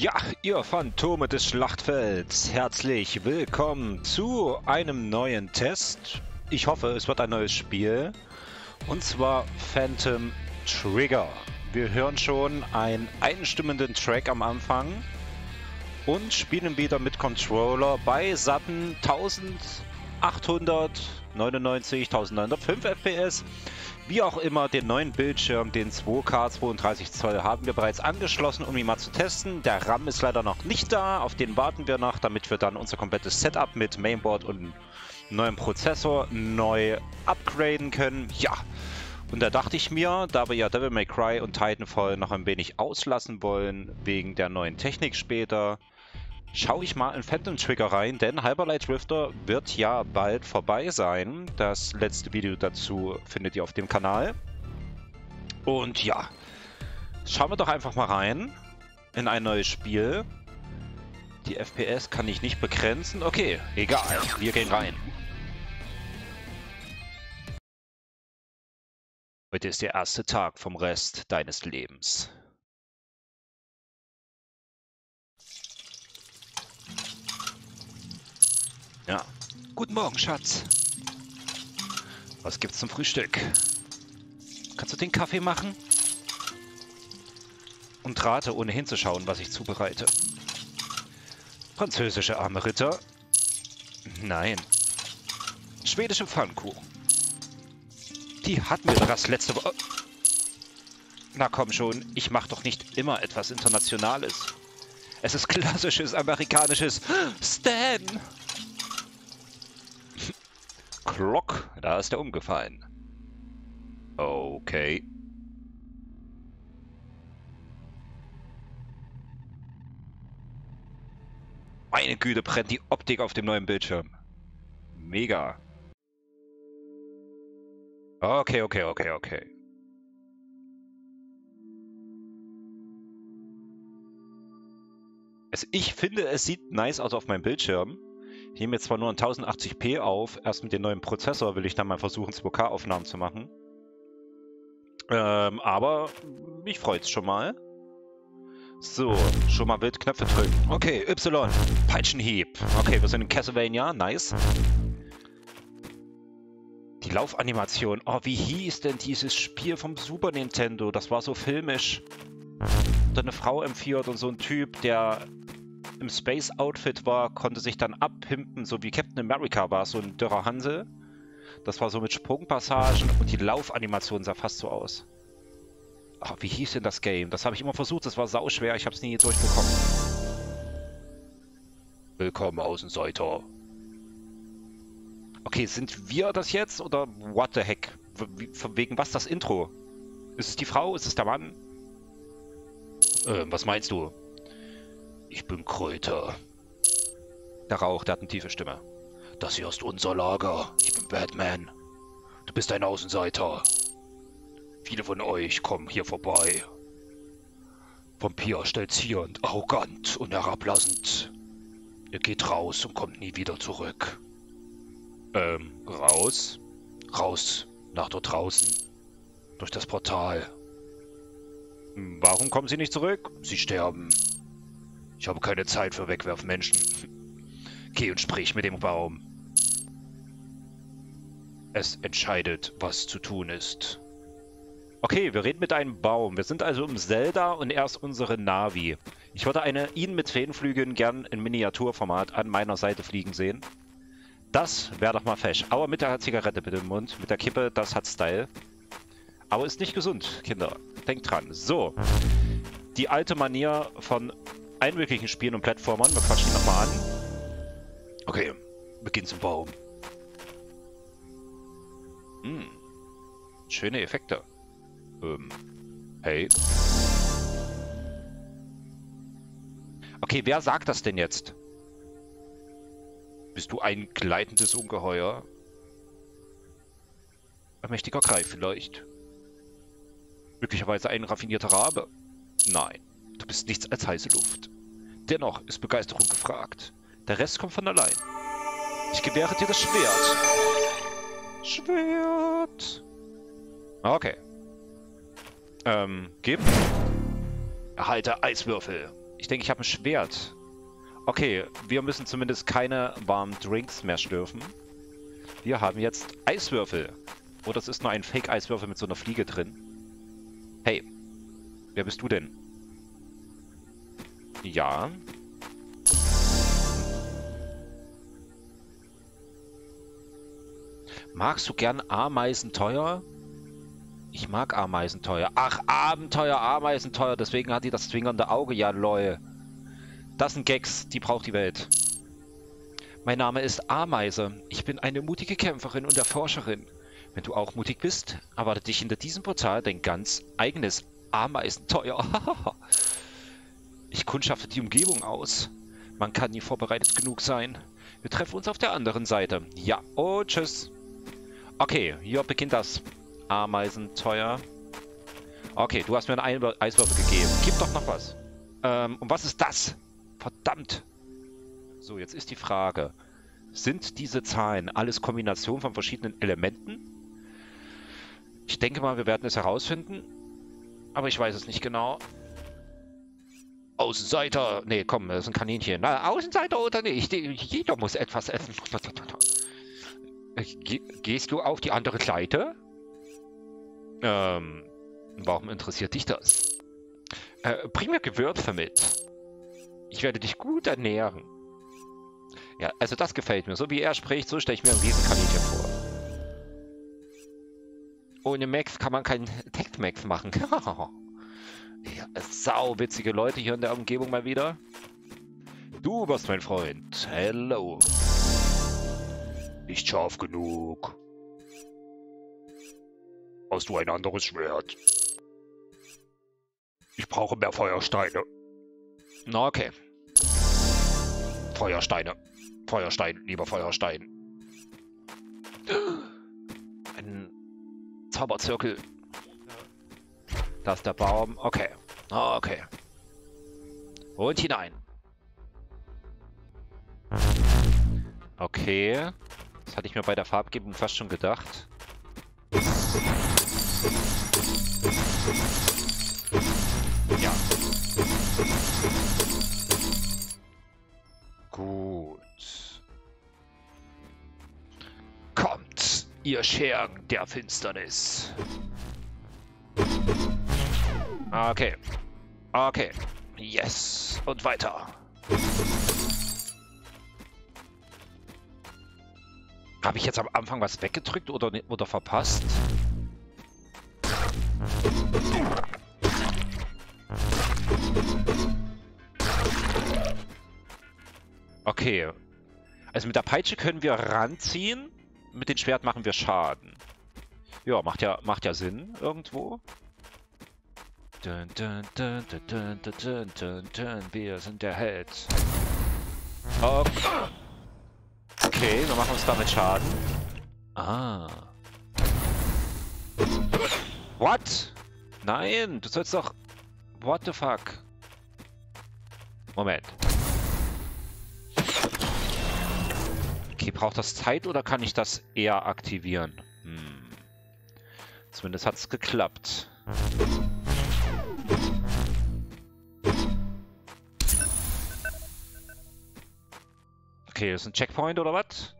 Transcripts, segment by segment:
Ja, ihr Phantome des Schlachtfelds, herzlich willkommen zu einem neuen Test. Ich hoffe, es wird ein neues Spiel. Und zwar Phantom Trigger. Wir hören schon einen einstimmenden Track am Anfang und spielen wieder mit Controller bei satten 1899, 1905 FPS. Wie auch immer, den neuen Bildschirm, den 2K 32 Zoll, haben wir bereits angeschlossen, um ihn mal zu testen. Der RAM ist leider noch nicht da, auf den warten wir noch, damit wir dann unser komplettes Setup mit Mainboard und neuem Prozessor neu upgraden können. Ja, und da dachte ich mir, da wir ja Devil May Cry und Titanfall noch ein wenig auslassen wollen, wegen der neuen Technik später, schaue ich mal in Phantom Trigger rein, denn Hyperlight Drifter wird ja bald vorbei sein. Das letzte Video dazu findet ihr auf dem Kanal. Und ja, schauen wir doch einfach mal rein in ein neues Spiel. Die FPS kann ich nicht begrenzen. Okay, egal, wir gehen rein. Heute ist der erste Tag vom Rest deines Lebens. Ja. Guten Morgen, Schatz. Was gibt's zum Frühstück? Kannst du den Kaffee machen? Und rate, ohne hinzuschauen, was ich zubereite. Französische arme Ritter? Nein. Schwedische Pfannkuchen. Die hatten wir doch erst letzte Woche... Na komm schon, ich mach doch nicht immer etwas Internationales. Es ist klassisches amerikanisches Stan! Da ist er umgefallen. Okay. Meine Güte, brennt die Optik auf dem neuen Bildschirm. Mega. Okay, okay, okay, okay. Also ich finde, es sieht nice aus auf meinem Bildschirm. Ich nehme jetzt zwar nur in 1080p auf, erst mit dem neuen Prozessor will ich dann mal versuchen, 2K-Aufnahmen zu machen. Ähm, aber mich freut es schon mal. So, schon mal wild Knöpfe drücken. Okay, Y, Peitschenhieb. Okay, wir sind in Castlevania, nice. Die Laufanimation. Oh, wie hieß denn dieses Spiel vom Super Nintendo? Das war so filmisch. Da eine Frau empfiehlt und so ein Typ, der im Space-Outfit war, konnte sich dann abpimpen, so wie Captain America war, so ein dürrer Hansel. Das war so mit Sprungpassagen und die Laufanimation sah fast so aus. Ach, wie hieß denn das Game? Das habe ich immer versucht, das war sauschwer, ich habe es nie durchbekommen. Willkommen, Außenseiter. Okay, sind wir das jetzt oder what the heck? Wegen was das Intro? Ist es die Frau? Ist es der Mann? Ähm, was meinst du? Ich bin Kräuter. Der Rauch, der hat eine tiefe Stimme. Das hier ist unser Lager. Ich bin Batman. Du bist ein Außenseiter. Viele von euch kommen hier vorbei. Vampir stolzierend, arrogant und herablassend. Ihr geht raus und kommt nie wieder zurück. Ähm, raus? Raus, nach dort draußen. Durch das Portal. Warum kommen sie nicht zurück? Sie sterben. Ich habe keine Zeit für Wegwerfmenschen. Geh und sprich mit dem Baum. Es entscheidet, was zu tun ist. Okay, wir reden mit einem Baum. Wir sind also im Zelda und er ist unsere Navi. Ich würde eine ihn mit Feenflügeln gern in Miniaturformat an meiner Seite fliegen sehen. Das wäre doch mal fesch. Aber mit der Zigarette bitte im Mund. Mit der Kippe, das hat Style. Aber ist nicht gesund, Kinder. Denkt dran. So. Die alte Manier von allen möglichen Spielen und Plattformern. Wir quatschen nochmal an. Okay, Beginn zum Baum. Hm. Schöne Effekte. Ähm. Hey. Okay, wer sagt das denn jetzt? Bist du ein gleitendes Ungeheuer? Ein mächtiger Greif vielleicht. Möglicherweise ein raffinierter Rabe. Nein, du bist nichts als heiße Luft. Dennoch ist Begeisterung gefragt. Der Rest kommt von allein. Ich gewähre dir das Schwert. Schwert. Okay. Ähm, gib. Erhalte Eiswürfel. Ich denke, ich habe ein Schwert. Okay, wir müssen zumindest keine warmen Drinks mehr schlürfen. Wir haben jetzt Eiswürfel. Oder es ist nur ein Fake-Eiswürfel mit so einer Fliege drin. Hey, wer bist du denn? Ja. Magst du gern Ameisen teuer? Ich mag Ameisen teuer. Ach, Abenteuer, Ameisen teuer. Deswegen hat die das zwingernde Auge. Ja, lol. Das sind Gags, die braucht die Welt. Mein Name ist Ameise. Ich bin eine mutige Kämpferin und Erforscherin. Wenn du auch mutig bist, erwartet dich hinter diesem Portal dein ganz eigenes Ameisenteuer. ich kundschafte die Umgebung aus. Man kann nie vorbereitet genug sein. Wir treffen uns auf der anderen Seite. Ja, oh, tschüss. Okay, hier beginnt das Ameisenteuer. Okay, du hast mir einen Eiswürfel gegeben. Gib doch noch was. Ähm, und was ist das? Verdammt. So, jetzt ist die Frage. Sind diese Zahlen alles Kombinationen von verschiedenen Elementen? Ich denke mal, wir werden es herausfinden. Aber ich weiß es nicht genau. Außenseiter. Nee, komm, das ist ein Kaninchen. Na, Außenseiter oder nicht? Jeder muss etwas essen. Gehst du auf die andere Seite? Ähm, warum interessiert dich das? Äh, bring mir Gewürze mit. Ich werde dich gut ernähren. Ja, also das gefällt mir. So wie er spricht, so stelle ich mir ein Riesenkaninchen vor. Ohne Max kann man keinen Tech-Max machen. ja, sau witzige Leute hier in der Umgebung mal wieder. Du warst mein Freund. Hello. Nicht scharf genug. Hast du ein anderes Schwert? Ich brauche mehr Feuersteine. Na, okay. Feuersteine. Feuerstein, lieber Feuerstein. Ein Zauberzirkel. Das ist der Baum. Okay. Okay. Und hinein. Okay. Das hatte ich mir bei der Farbgebung fast schon gedacht. Ja. Gut. Kommt, ihr Schergen der Finsternis. Okay. Okay. Yes. Und weiter. Habe ich jetzt am Anfang was weggedrückt oder, oder verpasst? Okay. Also mit der Peitsche können wir ranziehen. Mit dem Schwert machen wir Schaden. Ja, macht ja, macht ja Sinn irgendwo. Dun, dun, dun, dun, dun, dun, dun, dun, Wir sind der Held. Okay. okay, wir machen uns damit Schaden. Ah. What? Nein, du sollst doch... What the fuck? Moment. Okay, braucht das Zeit oder kann ich das eher aktivieren? Hm. Zumindest hat es geklappt. Okay, ist ein Checkpoint oder was?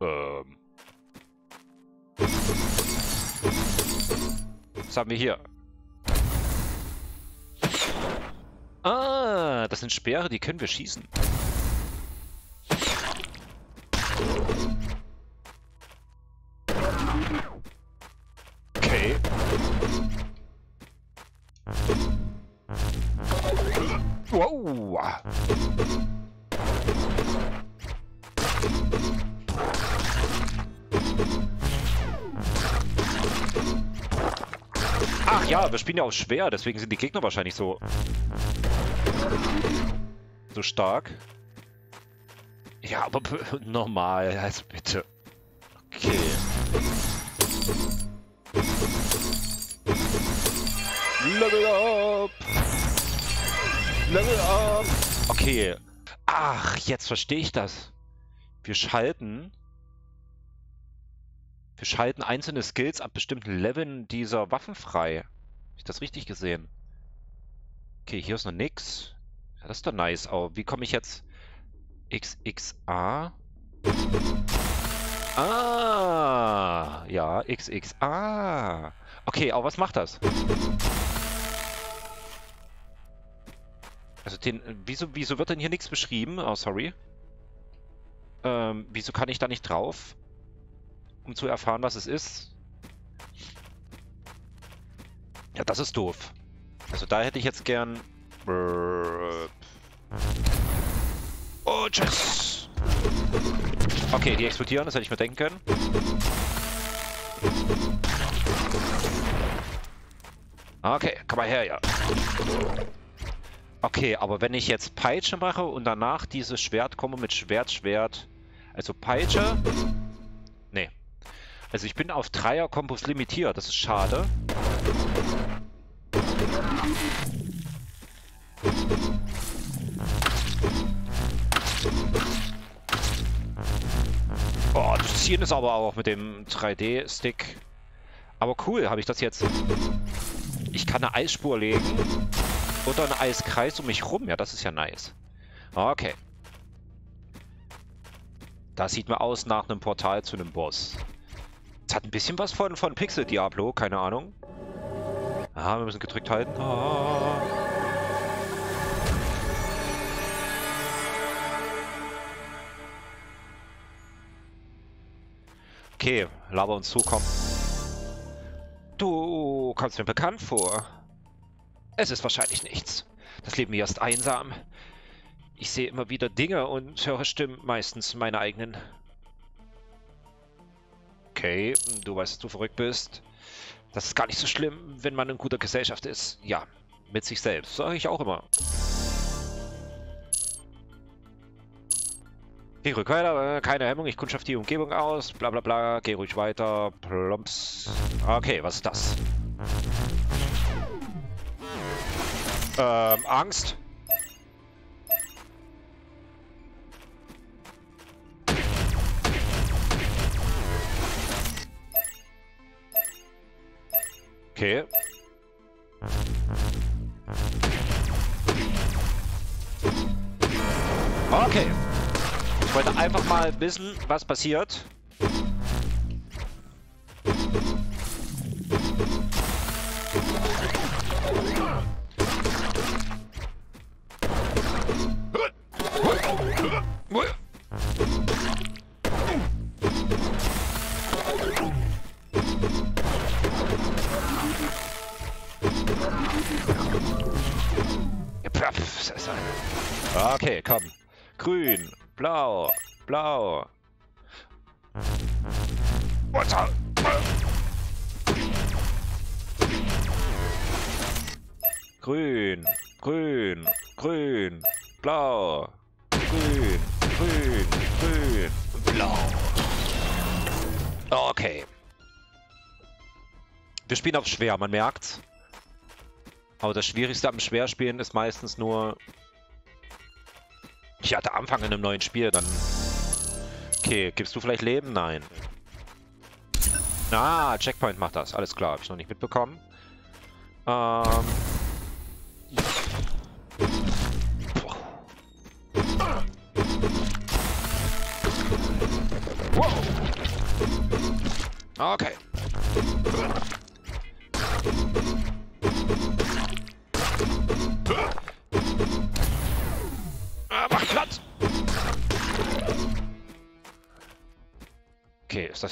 Ähm. Was haben wir hier? Ah, das sind Speere, die können wir schießen. Ach ja, wir spielen ja auch schwer, deswegen sind die Gegner wahrscheinlich so so stark. Ja, aber normal, also bitte. Okay. Level up! Level up! Okay. Ach, jetzt verstehe ich das. Wir schalten... Wir schalten einzelne Skills ab bestimmten Leveln dieser Waffen frei. ich das richtig gesehen? Okay, hier ist noch nix. Ja, das ist doch nice. Aber wie komme ich jetzt... XXA? Ah, ja, XXA. Okay, aber was macht das? Also den, wieso, wieso wird denn hier nichts beschrieben? Oh, sorry. Ähm, wieso kann ich da nicht drauf? Um zu erfahren, was es ist? Ja, das ist doof. Also da hätte ich jetzt gern... Oh, tschüss! Okay, die explodieren, das hätte ich mir denken können. Okay, komm mal her, ja. Okay, aber wenn ich jetzt Peitsche mache und danach dieses Schwert komme mit Schwert, Schwert... Also Peitsche... Nee. Also ich bin auf Dreier-Kombos limitiert, das ist schade. Oh, das Ziehen ist aber auch mit dem 3D-Stick. Aber cool, habe ich das jetzt... Ich kann eine Eisspur legen. Oder einen Eiskreis um mich rum. Ja, das ist ja nice. Okay. Das sieht mir aus nach einem Portal zu einem Boss. Es hat ein bisschen was von, von Pixel Diablo, keine Ahnung. Ah, wir müssen gedrückt halten. Ah. Okay, laber uns zukommen. Du kommst mir bekannt vor. Es ist wahrscheinlich nichts. Das Leben hier ist einsam. Ich sehe immer wieder Dinge und höre Stimmen, meistens meine eigenen. Okay, du weißt, dass du verrückt bist. Das ist gar nicht so schlimm, wenn man in guter Gesellschaft ist. Ja, mit sich selbst, sage ich auch immer. Geh ruhig weiter, keine Hemmung, ich kundschaft die Umgebung aus, bla bla bla, geh ruhig weiter, plumps. Okay, was ist das? Ähm, Angst? Okay. Okay. Ich wollte einfach mal wissen, was passiert. Okay, komm. Grün, blau, blau. Grün, grün, grün, blau, grün, grün, grün, blau. Okay. Wir spielen auf schwer, man merkt's. Aber das Schwierigste am Schwerspielen ist meistens nur... Ja, der Anfang in einem neuen Spiel, dann... Okay, gibst du vielleicht Leben? Nein. Ah, Checkpoint macht das. Alles klar, habe ich noch nicht mitbekommen. Ähm... Okay.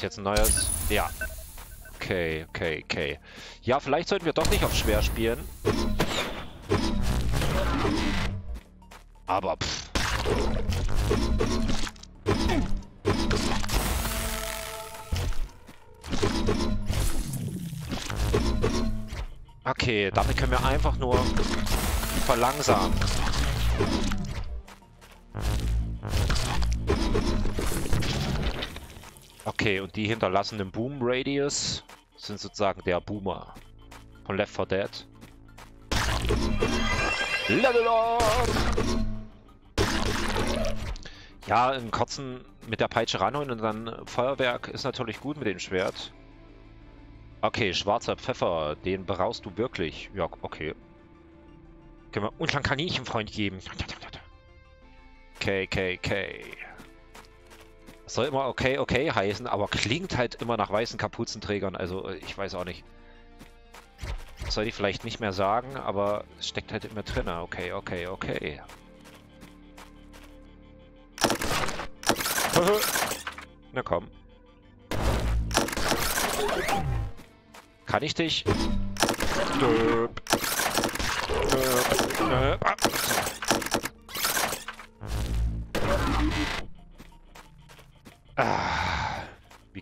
Jetzt ein neues? Ja. Okay, okay, okay. Ja, vielleicht sollten wir doch nicht auf schwer spielen. Aber pff. Okay, damit können wir einfach nur verlangsamen. Okay, und die hinterlassenen Boom Radius sind sozusagen der Boomer von Left 4 Dead. Level up! Ja, einen kurzen mit der Peitsche ranholen und dann Feuerwerk ist natürlich gut mit dem Schwert. Okay, schwarzer Pfeffer, den brauchst du wirklich. Ja, okay. Können wir unseren Kaninchenfreund geben. KKK. Soll immer okay, okay heißen, aber klingt halt immer nach weißen Kapuzenträgern. Also, ich weiß auch nicht. soll ich vielleicht nicht mehr sagen, aber es steckt halt immer drin. Okay, okay, okay. Na komm. Kann ich dich? Nö. Nö. Nö. Ah. Ah,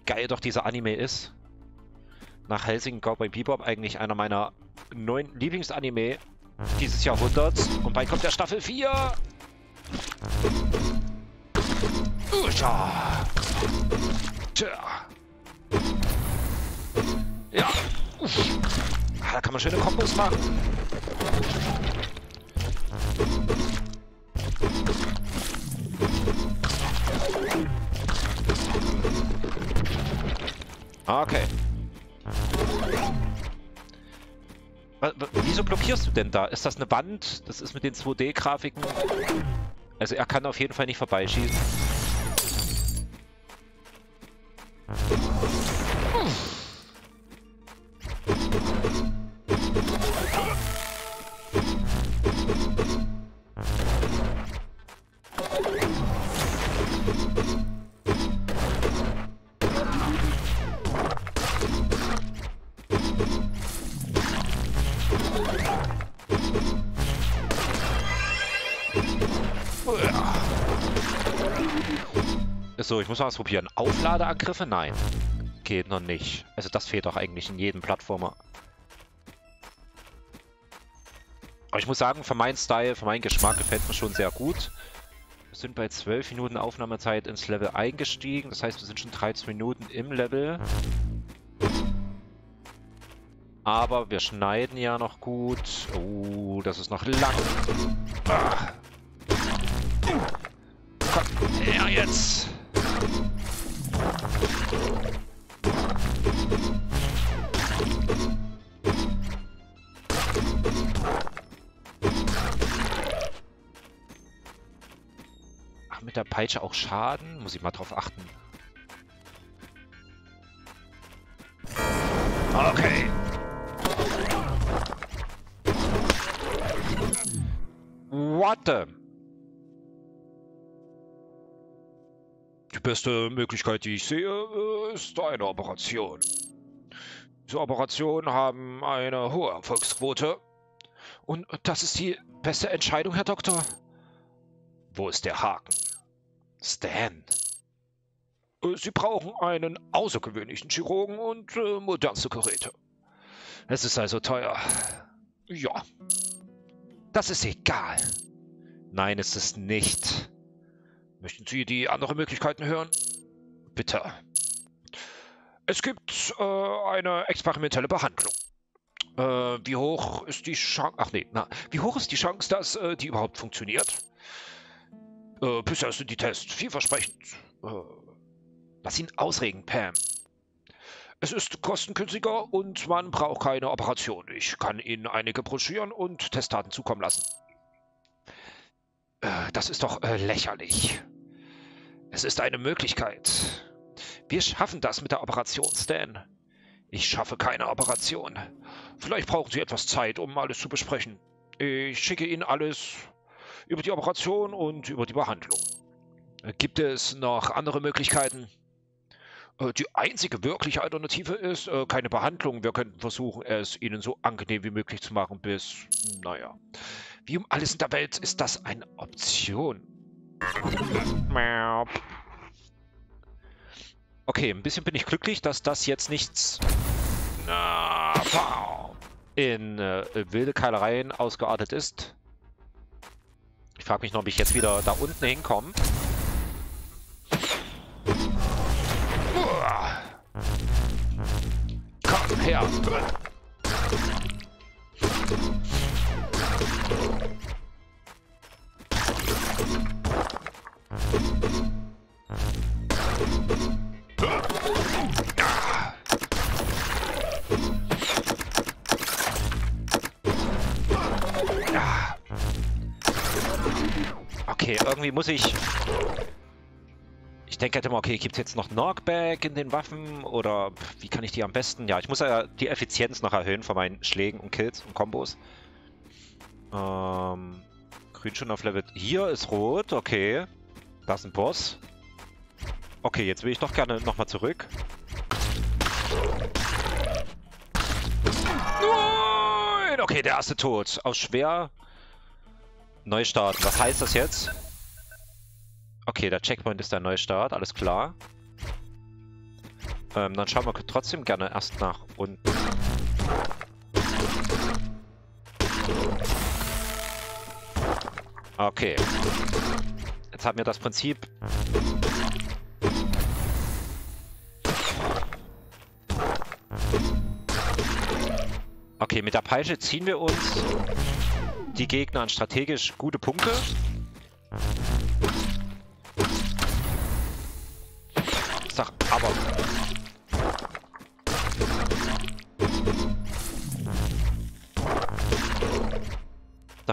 wie geil doch dieser Anime ist. Nach Helsing Cowboy Bebop eigentlich einer meiner neun Lieblingsanime dieses Jahrhunderts. Und bald kommt der Staffel 4. Usha. Tja. Ja. Ah, da kann man schöne Kombos machen. Okay. Wieso blockierst du denn da? Ist das eine Wand? Das ist mit den 2D-Grafiken. Also er kann auf jeden Fall nicht vorbeischießen. So, ich muss mal ausprobieren. Aufladeangriffe? Nein. Geht noch nicht. Also das fehlt doch eigentlich in jedem Plattformer. Aber ich muss sagen, für meinen Style, für meinen Geschmack gefällt mir schon sehr gut. Wir sind bei 12 Minuten Aufnahmezeit ins Level eingestiegen. Das heißt, wir sind schon 13 Minuten im Level. Aber wir schneiden ja noch gut. Oh, das ist noch lang. Ah. Komm, her jetzt. Ach, mit der Peitsche auch Schaden? Muss ich mal drauf achten. Okay. What the? Beste Möglichkeit, die ich sehe, ist eine Operation. Diese Operationen haben eine hohe Erfolgsquote. Und das ist die beste Entscheidung, Herr Doktor? Wo ist der Haken? Stan. Äh, Sie brauchen einen außergewöhnlichen Chirurgen und äh, modernste Geräte. Es ist also teuer. Ja. Das ist egal. Nein, es ist nicht. Möchten Sie die anderen Möglichkeiten hören? Bitte. Es gibt äh, eine experimentelle Behandlung. Äh, wie hoch ist die Chance... Ach nee, na, wie hoch ist die Chance, dass äh, die überhaupt funktioniert? Äh, bisher sind die Tests vielversprechend. Äh, lass ihn ausregen, Pam. Es ist kostengünstiger und man braucht keine Operation. Ich kann Ihnen einige Broschüren und Testdaten zukommen lassen. Äh, das ist doch äh, lächerlich. Es ist eine Möglichkeit. Wir schaffen das mit der Operation, Stan. Ich schaffe keine Operation. Vielleicht brauchen Sie etwas Zeit, um alles zu besprechen. Ich schicke Ihnen alles über die Operation und über die Behandlung. Gibt es noch andere Möglichkeiten? Äh, die einzige wirkliche Alternative ist äh, keine Behandlung. Wir könnten versuchen, es Ihnen so angenehm wie möglich zu machen, bis, naja, wie um alles in der Welt ist das eine Option. Okay, ein bisschen bin ich glücklich, dass das jetzt nichts in äh, wilde Keilereien ausgeartet ist. Ich frage mich noch, ob ich jetzt wieder da unten hinkomme. Komm her! Irgendwie muss ich... Ich denke halt immer, okay, gibt es jetzt noch Knockback in den Waffen oder wie kann ich die am besten? Ja, ich muss ja die Effizienz noch erhöhen von meinen Schlägen und Kills und Kombos. Ähm, grün schon auf Level... Hier ist rot, okay. Da ist ein Boss. Okay, jetzt will ich doch gerne nochmal zurück. Nein! Okay, der erste Tod. Aus schwer. Neustart. Was heißt das jetzt? Okay, der Checkpoint ist der Neustart. Alles klar. Ähm, dann schauen wir trotzdem gerne erst nach unten. Okay. Jetzt haben wir das Prinzip Okay, mit der Peitsche ziehen wir uns die Gegner an strategisch gute Punkte.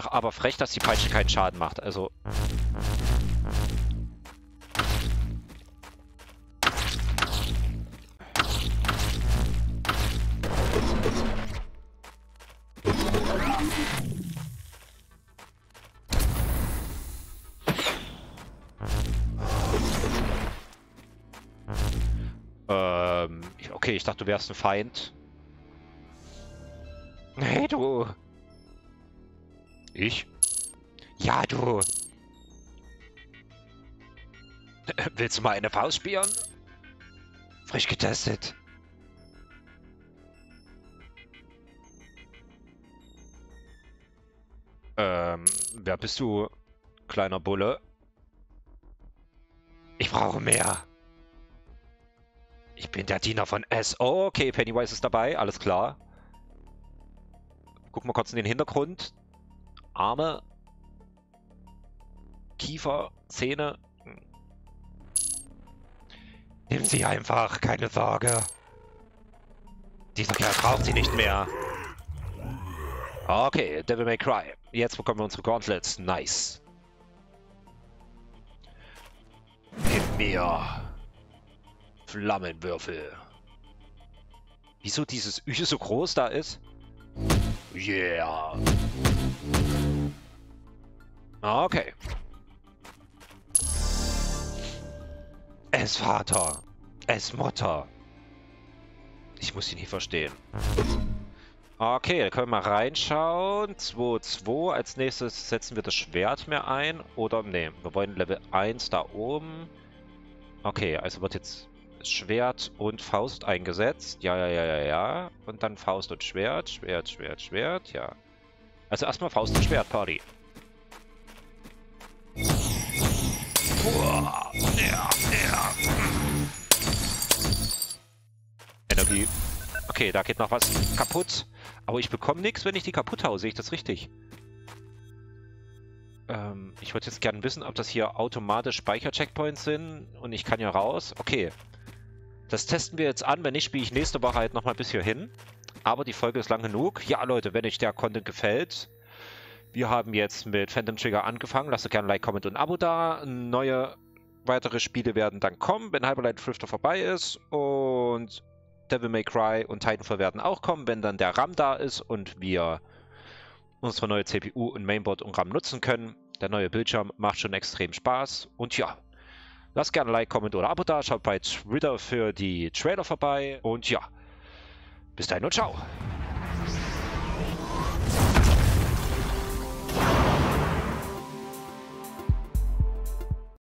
Sag aber frech, dass die Peitsche keinen Schaden macht, also... Ähm, okay, ich dachte, du wärst ein Feind. Hey, du! Ich? Ja, du! Willst du mal eine Faust spielen? Frisch getestet. Ähm, wer bist du, kleiner Bulle? Ich brauche mehr. Ich bin der Diener von S. Oh, okay, Pennywise ist dabei, alles klar. Gucken wir kurz in den Hintergrund. Arme. Kiefer, Zähne. Nimm sie einfach, keine Sorge. Dieser Kerl braucht sie nicht mehr. Okay, Devil May Cry. Jetzt bekommen wir unsere Gauntlets. Nice. Gib mir. Flammenwürfel. Wieso dieses Ü so groß da ist? Yeah. Okay. Es Vater. Es Mutter. Ich muss ihn nicht verstehen. Okay, da können wir mal reinschauen. 2-2. Als nächstes setzen wir das Schwert mehr ein. Oder, nee, wir wollen Level 1 da oben. Okay, also wird jetzt Schwert und Faust eingesetzt. Ja, ja, ja, ja, ja. Und dann Faust und Schwert, Schwert, Schwert, Schwert, ja. Also erstmal Faust und Schwert, Party. Energie. Okay, da geht noch was kaputt. Aber ich bekomme nichts, wenn ich die kaputt haue. Sehe ich das richtig? Ähm, ich würde jetzt gerne wissen, ob das hier automatisch Speicher-Checkpoints sind. Und ich kann ja raus. Okay. Das testen wir jetzt an. Wenn nicht, spiele ich nächste Woche halt nochmal bis hierhin. Aber die Folge ist lang genug. Ja, Leute, wenn euch der Content gefällt, wir haben jetzt mit Phantom Trigger angefangen. Lasst gerne ein Like, Comment und ein Abo da. Neue weitere Spiele werden dann kommen, wenn Hyperlight Drifter vorbei ist. Und Devil May Cry und Titanfall werden auch kommen, wenn dann der RAM da ist und wir unsere neue CPU und Mainboard und RAM nutzen können. Der neue Bildschirm macht schon extrem Spaß. Und ja, Lasst gerne ein Like, Comment oder Abo da. Schaut bei Twitter für die Trailer vorbei. Und ja, bis dahin und ciao.